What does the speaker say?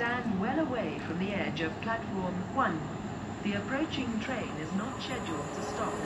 stand well away from the edge of platform 1. The approaching train is not scheduled to stop.